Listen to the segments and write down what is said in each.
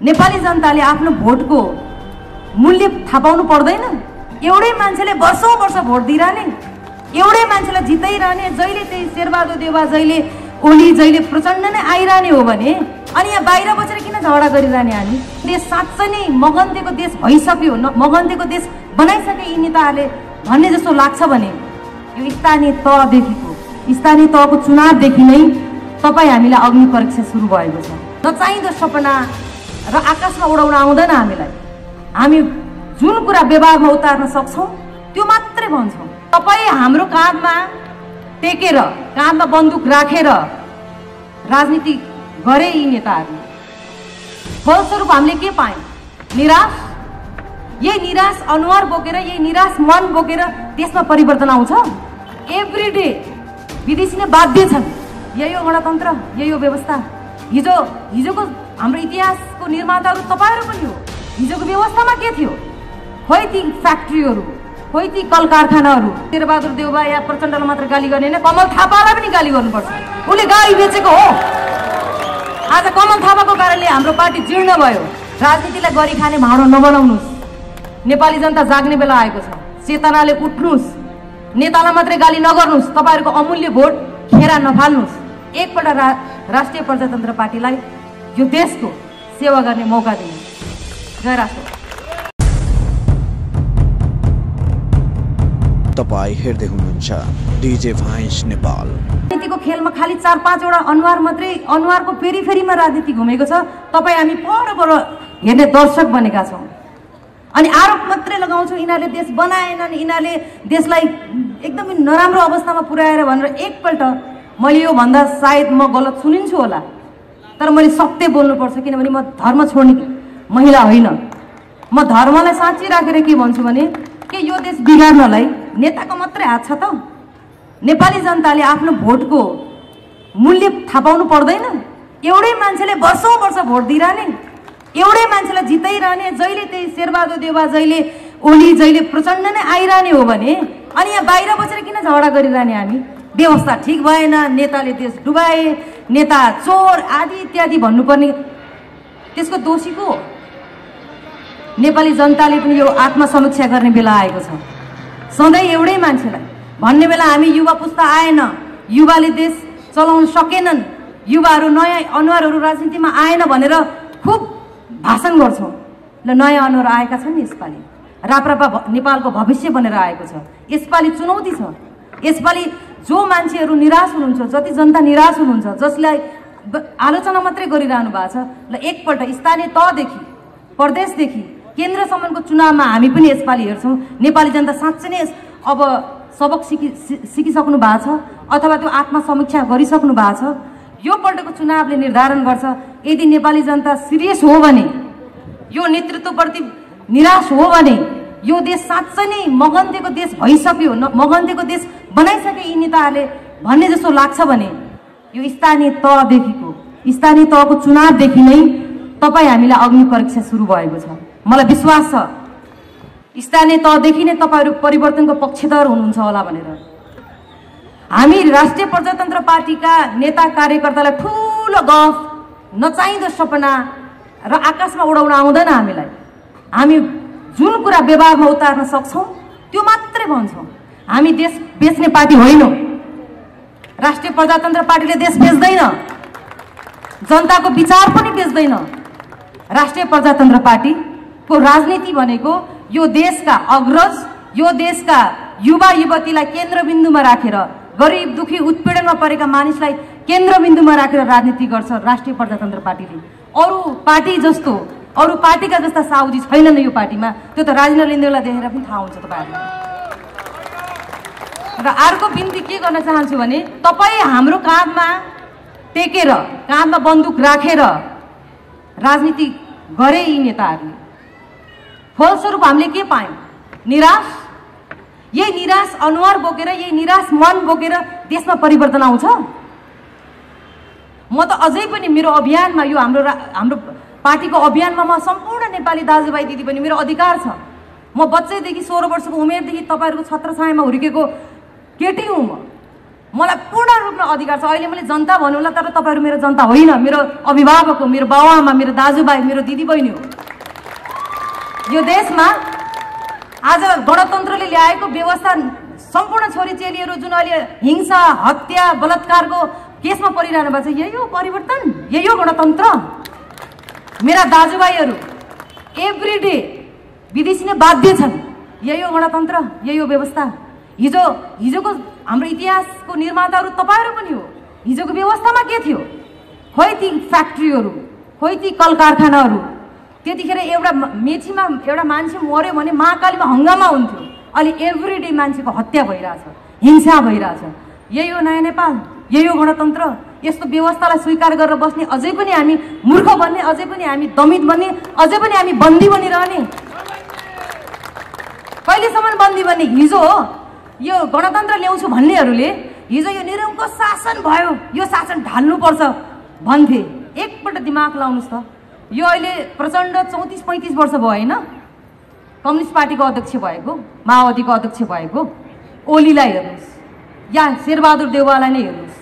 नेपाली जनताले आफ्नो भोटको मूल्य थाहा पाउनु पर्दैन। एउटै मान्छेले वर्षौँ वर्ष भोट दिइरहने एउटै मान्छेलाई जिताइरहने जहिले त्यही शेरबहादुर देवा जहिले ओली जहिले प्रचण्ड नै आइरहने हो भने अनि यहाँ बाहिर बसेर किन झगडा गरिरहने हामी? देश साँच्चै नै मगन्तेको देश भइसक्यो मगन्तेको देश बनाइसके यी नेताहरूले भन्ने जस्तो लाग्छ भने यो स्थानीय तहदेखिको स्थानीय तहको चुनावदेखि नै तपाईँ हामीलाई अग्नि परीक्षा सुरु भएको छ। नचाहिँदो सपना र आकाशमा उडाउन आउँदैन हामीलाई। हामी जुन कुरा व्यवहारमा उतार्न सक्छौँ त्यो मात्रै भन्छौँ। तपाईँ हाम्रो काँधमा टेकेर काँधमा बन्दुक राखेर राजनीति गरे यी नेताहरूले फलस्वरूप हामीले के पायौँ? निराश? यही निराश अनुहार बोकेर यही निराश मन बोकेर त्यसमा परिवर्तन आउँछ? एभ्री डे विदेशी नै बाध्य छन्। यही हो गणतन्त्र यही हो व्यवस्था। हिजो हिजोको हाम्रो इतिहासको निर्माताहरू तपाईँहरू पनि हो। हिजोको व्यवस्थामा के थियो? खोइ ती फ्याक्ट्रीहरू खोइ ती कल कारखानाहरू शेरबहादुर देउबा या प्रचण्डलाई मात्र गाली गर्ने होइन कमल थापालाई पनि गाली गर्नुपर्छ। उसले गाई बेचेको हो। आज कमल थापाको कारणले हाम्रो पार्टी जीर्ण भयो। राजनीतिलाई गरी खाने भाँडो नबनाउनुहोस्। नेपाली जनता जाग्ने बेला आएको छ। चेतनाले उठ्नुहोस्। नेतालाई मात्रै गाली नगर्नुहोस्। तपाईँहरूको अमूल्य भोट खेरा नफाल्नुहोस्। एकपल्ट राष्ट्रिय प्रजातन्त्र पार्टीलाई यो देशको सेवा गर्ने मौका जय राष्ट्र तपाईँ हेर्दै हुनुहुन्छ डिजे भाइस नेपाल राजनीतिको खेलमा खालि चार पाँचवटा अनुहार मात्रै अनुहारको फेरि फेरिमा राजनीति घुमेको छ तपाईँ हामी परबाट हेर्ने दर्शक बनेका छौँ अनि आरोप मात्रै लगाउँछौँ यिनीहरूले देश बनाएनन् यिनीहरूले देशलाई एकदमै नराम्रो अवस्थामा पुर्याएर भनेर एकपल्ट मैले यो भन्दा सायद म गलत सुनिन्छु होला तर मैले सत्य बोल्नुपर्छ किनभने म धर्म छोड्ने महिला होइन। म धर्मलाई साँच्ची राखेर के भन्छु भने के यो देश बिगार्नलाई नेताको मात्रै हात छ त? नेपाली जनताले आफ्नो भोटको मूल्य थाहा पाउनु पर्दैन। एउटै मान्छेले वर्षौँ वर्ष भोट दिइरहने एउटै मान्छेलाई जिताइरहने जहिले त्यही शेरबहादुर देवा जहिले ओली जहिले प्रचण्ड नै आइरहने हो भने अनि यहाँ बाहिर बसेर किन झगडा गरिरहने हामी? व्यवस्था ठिक भएन नेताले देश डुबाए नेता चोर आदि इत्यादि भन्नुपर्ने त्यसको दोषी को नेपाली जनताले पनि यो आत्मसमीक्षा गर्ने बेला आएको छ। सधैँ एउटै मान्छेलाई भन्ने बेला हामी युवा पुस्ता आएन युवाले देश चलाउन सकेनन् युवाहरू नयाँ अनुहारहरू राजनीतिमा आएन भनेर खुब भाषण गर्छौँ। ल नयाँ अनुहार आएका छन् नि यसपालि। राप्रपा नेपालको भविष्य बनेर आएको छ। यसपालि चुनौती छ। यसपालि जो मान्छेहरू निराश हुनुहुन्छ जति जनता निराश हुनुहुन्छ जसलाई आलोचना मात्रै गरिरहनु भएको छ ल एकपल्ट स्थानीय तहदेखि प्रदेशदेखि केन्द्रसम्मको चुनावमा हामी पनि यसपालि हेर्छौँ। नेपाली जनता साँच्चै नै अब सबक सिकि सिकिसक्नु भएको छ अथवा त्यो आत्मसमीक्षा गरिसक्नु भएको छ। यो पल्टको चुनावले निर्धारण गर्छ यदि नेपाली जनता सिरियस हो भने यो नेतृत्वप्रति निराश हो भने यो देश साँच्चै नै मगन्तेको देश भइसक्यो मगन्तेको देश बनाइसके यी नेताहरूले भन्ने जस्तो लाग्छ भने यो स्थानीय तहदेखिको स्थानीय तहको चुनावदेखि नै तपाईँ हामीलाई अग्नि परीक्षा सुरु भएको छ। मलाई विश्वास छ स्थानीय तहदेखि नै तपाईँहरू परिवर्तनको पक्षधर हुनुहुन्छ होला भनेर। हामी राष्ट्रिय प्रजातन्त्र पार्टीका नेता कार्यकर्तालाई ठुलो गफ नचाहिँदो सपना र आकाशमा उडाउन आउँदैन हामीलाई। हामी जुन कुरा व्यवहारमा उतार्न सक्छौँ त्यो मात्रै भन्छौँ। हामी देश बेच्ने पार्टी होइनौँ। राष्ट्रिय प्रजातन्त्र पार्टीले देश बेच्दैन। जनताको विचार पनि बेच्दैन। राष्ट्रिय प्रजातन्त्र पार्टीको राजनीति भनेको यो देशका अग्रज यो देशका युवा युवतीलाई केन्द्रबिन्दुमा राखेर गरिब दुखी उत्पीडनमा परेका मानिसलाई केन्द्रबिन्दुमा राखेर राजनीति गर्छ राष्ट्रिय प्रजातन्त्र पार्टीले। अरू पार्टी जस्तो अरू पार्टीका जस्ता साउजी छैनन् यो पार्टीमा त्यो त राजेन्द्र लिङ्देलाई देखेर पनि थाहा हुन्छ तपाईँहरूलाई। र अर्को बिन्ती के गर्न चाहन्छु भने तपाईँ हाम्रो काँधमा टेकेर काँधमा बन्दुक राखेर राजनीति गरे यी नेताहरूले। फलस्वरूप हामीले के पायौँ? निराश? यही निराश अनुहार बोकेर यही निराश मन बोकेर देशमा परिवर्तन आउँछ? म त अझै पनि मेरो अभियानमा यो हाम्रो रा- हाम्रो पार्टीको अभियानमा म सम्पूर्ण नेपाली दाजुभाइ दिदीबहिनी मेरो अधिकार छ। म बच्चैदेखि सोह्र वर्षको उमेरदेखि तपाईँहरूको छत्रछायामा हुर्केको केटी हुँ म मलाई पूर्ण रूपमा अधिकार छ। अहिले मैले जनता भन्नुला तर तपाईँहरू मेरो जनता होइन। मेरो अभिभावक हो मेरो बाबुआमा मेरो दाजुभाइ मेरो दिदीबहिनी हो। यो देशमा आज गणतन्त्रले ल्याएको व्यवस्था सम्पूर्ण छोरी चेलीहरू जुन अहिले हिंसा हत्या बलात्कारको केसमा परिरहनु भएको छ यही हो परिवर्तन यही हो गणतन्त्र। मेरा दाजुभाइहरू एभ्री डे विदेशिने बाध्य छन्। यही हो गणतन्त्र यही हो व्यवस्था। हिजो हिजोको हाम्रो इतिहासको निर्माताहरू तपाईँहरू पनि हो। हिजोको व्यवस्थामा के थियो? खोइ ती फ्याक्ट्रीहरू खोइ ती कल कारखानाहरू त्यतिखेर एउटा मेचीमा एउटा मान्छे मऱ्यो भने महाकालीमा हङ्गामा हुन्थ्यो। अहिले एभ्री डे मान्छेको हत्या भइरहेछ हिंसा भइरहेछ। यही हो नयाँ नेपाल यही हो गणतन्त्र। यस्तो व्यवस्थालाई स्वीकार गरेर बस्ने अझै पनि हामी मूर्ख बन्ने अझै पनि हामी दमित बन्ने अझै पनि हामी बन्दी बनिरहने। कहिलेसम्म बन्दी बन्ने? हिजो हो। यो गणतन्त्र ल्याउँछु भन्नेहरूले हिजो यो निरङ्कुश शासन भयो यो शासन ढाल्नुपर्छ भन्थे। एकपल्ट दिमाग लाउनुहोस् त। यो अहिले प्रचण्ड चौतिस पैँतिस वर्ष भयो होइन? कम्युनिस्ट पार्टीको अध्यक्ष भएको माओवादीको अध्यक्ष भएको ओलीलाई हेर्नुहोस्। या शेरबहादुर देउवालाई नै हेर्नुहोस्।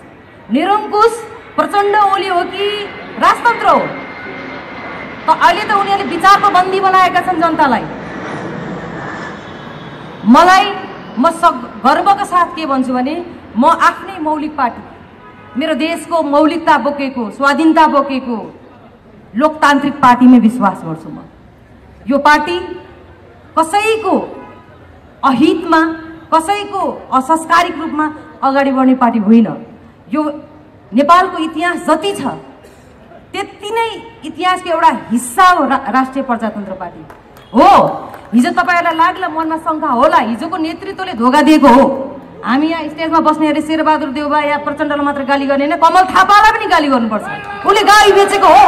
निरङ्कुश प्रचण्ड ओली हो कि राजतन्त्र हो? त अहिले त उनीहरूले विचारको बन्दी बनाएका छन् जनतालाई। मलाई म स गर्वका साथ के भन्छु भने म आफ्नै मौलिक पार्टी मेरो देशको मौलिकता बोकेको स्वाधीनता बोकेको लोकतान्त्रिक पार्टीमै विश्वास गर्छु म। यो पार्टी कसैको अहितमा कसैको असंस्कारिक रूपमा अगाडि बढ्ने पार्टी होइन। यो नेपालको इतिहास जति छ त्यति नै इतिहासको एउटा हिस्सा हो रा, राष्ट्रिय प्रजातन्त्र पार्टी। हो हिजो तपाईँहरूलाई लाग्ला मनमा शङ्का होला। हिजोको नेतृत्वले धोका दिएको हो। हामी यहाँ स्टेजमा बस्ने अरे शेरबहादुर देउबा या प्रचण्डलाई मात्र गाली गर्ने होइन कमल थापालाई पनि गाली गर्नुपर्छ। उसले गाली बेचेको हो।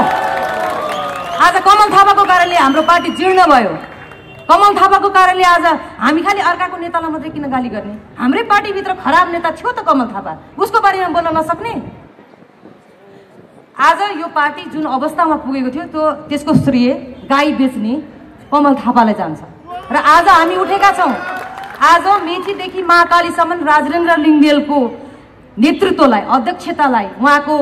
आज कमल थापाको कारणले हाम्रो पार्टी जीर्ण भयो। कमल थापाको कारणले आज हामी खालि अर्काको नेतालाई मात्रै किन गाली गर्ने? हाम्रै पार्टीभित्र खराब नेता थियो त कमल थापा। उसको बारेमा बोल्न नसक्ने? आज यो पार्टी जुन अवस्थामा पुगेको थियो त्यो त्यसको श्रेय गाई बेच्ने कमल थापालाई जान्छ। र आज हामी उठेका छौँ। आज मेचीदेखि महाकालीसम्म राजेन्द्र लिङ्गदेलको नेतृत्वलाई अध्यक्षतालाई उहाँको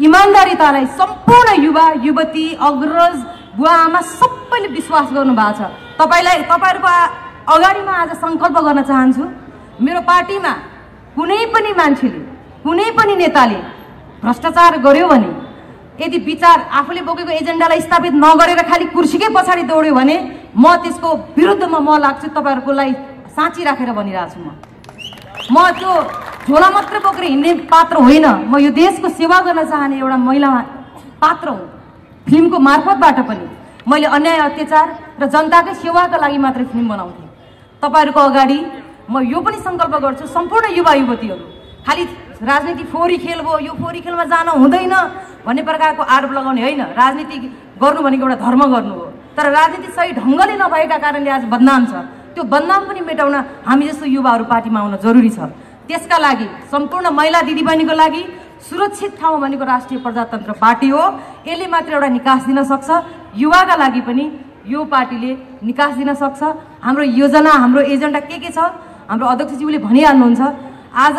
इमान्दारितालाई सम्पूर्ण युवा युवती अग्रज बुवा आमा सबैले विश्वास गर्नु भएको छ। तपाईँलाई तपाईँहरूको अगाडिमा आज सङ्कल्प गर्न चाहन्छु मेरो पार्टीमा कुनै पनि मान्छेले कुनै पनि नेताले भ्रष्टाचार गर्यो भने यदि विचार आफूले बोकेको एजेन्डालाई स्थापित नगरेर खालि कुर्सीकै पछाडि दौड्यो भने म त्यसको विरुद्धमा म लाग्छु तपाईँहरूको लागि साँची राखेर भनिरहेको छु म। म त्यो झोला मात्र बोकेर हिँड्ने पात्र होइन। म यो देशको सेवा गर्न चाहने एउटा महिला पात्र हुँ। फिल्मको मार्फतबाट पनि मैले अन्याय अत्याचार र जनताकै सेवाका लागि मात्रै फिल्म बनाउँथेँ। तपाईँहरूको अगाडि म यो पनि सङ्कल्प गर्छु सम्पूर्ण युवा युवतीहरू। खालि राजनीति फोहोरी खेल भयो यो फोहोरी खेलमा जान हुँदैन भन्ने प्रकारको आरोप लगाउने होइन। राजनीति गर्नु भनेको एउटा धर्म गर्नु हो। तर राजनीति सही ढङ्गले नभएका कारणले आज बदनाम छ। त्यो बदनाम पनि मेटाउन हामी जस्तो युवाहरू पार्टीमा आउन जरुरी छ। त्यसका लागि सम्पूर्ण महिला दिदीबहिनीको लागि सुरक्षित ठाउँ भनेको राष्ट्रिय प्रजातन्त्र पार्टी हो। यसले मात्र एउटा निकास दिन सक्छ। युवाका लागि पनि यो पार्टीले निकास दिन सक्छ। हाम्रो योजना हाम्रो एजेन्डा के के छ? हाम्रो अध्यक्षज्यूले भनिहाल्नुहुन्छ। आज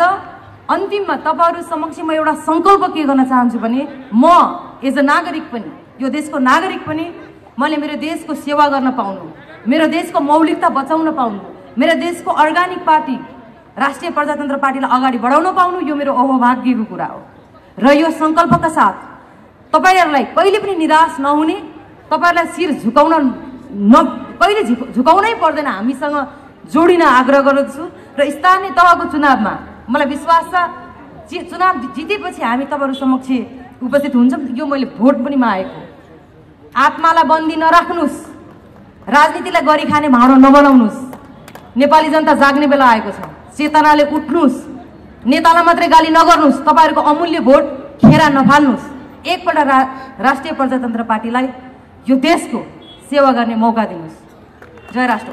अन्तिममा तपाईँहरू समक्ष म एउटा सङ्कल्प के गर्न चाहन्छु भने म एज अ नागरिक पनि यो देशको नागरिक पनि मैले मेरो देशको सेवा गर्न पाउनु मेरो देशको मौलिकता बचाउन पाउनु मेरो देशको अर्ग्यानिक पार्टी राष्ट्रिय प्रजातन्त्र पार्टीलाई अगाडि बढाउन पाउनु यो मेरो अहोभाग्यको कुरा हो। र यो सङ्कल्पका साथ तपाईँहरूलाई कहिले पनि निराश नहुने तपाईँहरूलाई शिर झुकाउन न कहिले झुक झुकाउनै पर्दैन हामीसँग जोडिन आग्रह गर्दछु। र स्थानीय तहको चुनावमा मलाई विश्वास छ जि चुनाव जितेपछि हामी तपाईँहरू समक्ष उपस्थित हुन्छौँ यो मैले भोट पनि मागेको आत्मालाई बन्दी नराख्नुहोस् राजनीतिलाई गरी खाने भाँडो नबनाउनुहोस् नेपाली जनता जाग्ने बेला आएको छ। चेतनाले उठ्नुहोस् नेतालाई मात्रै गाली नगर्नुहोस् तपाईँहरूको अमूल्य भोट खेरा नफाल्नुहोस् एकपल्ट रा राष्ट्रिय प्रजातन्त्र पार्टीलाई यो देशको सेवा गर्ने मौका दिनुहोस्। जय राष्ट्र